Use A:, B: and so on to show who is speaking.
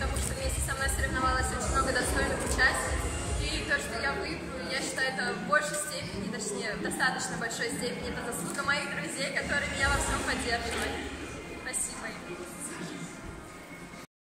A: потому что вместе со мной соревновалось очень много достойных участниц. И то, что я выиграю, я считаю, это в большей степени, точнее, в достаточно большой степени, это заслуга моих друзей, которые меня во всем поддерживают.